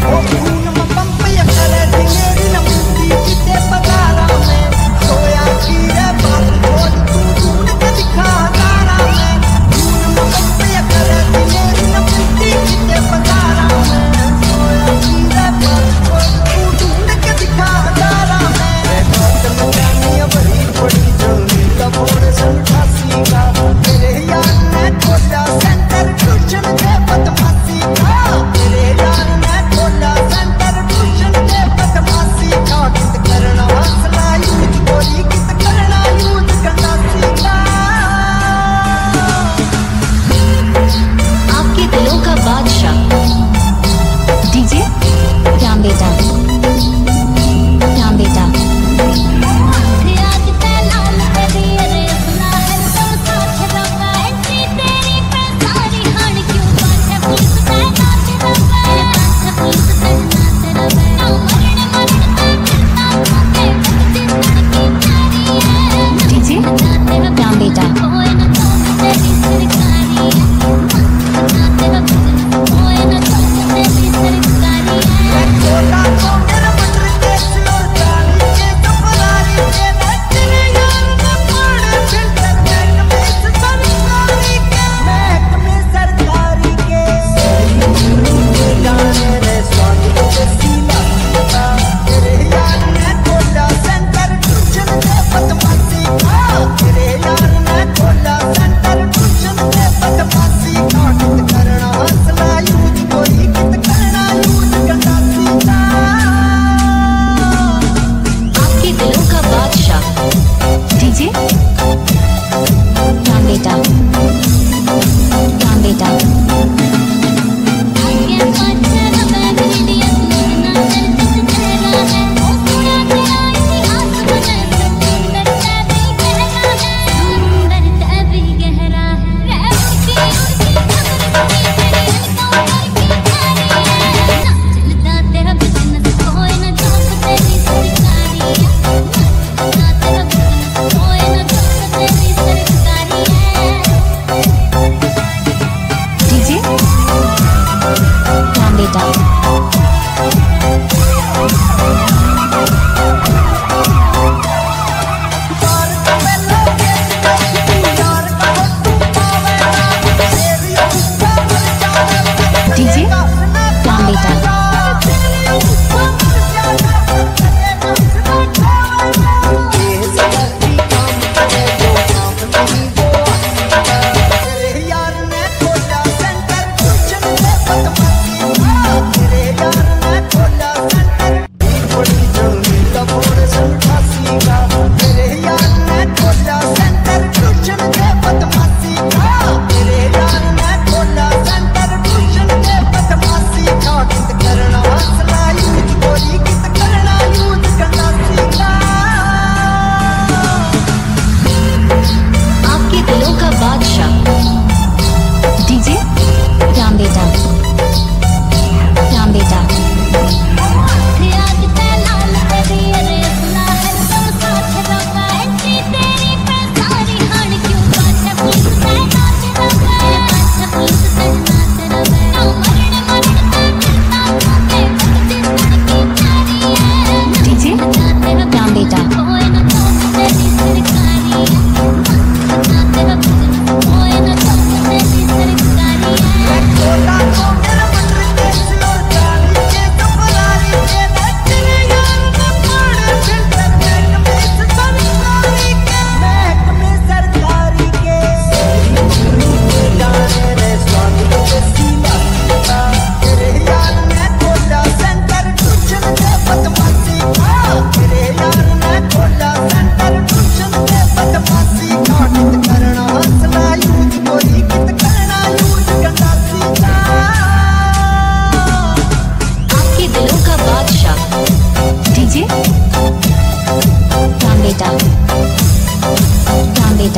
Oh, data. Thank you.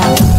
Chao.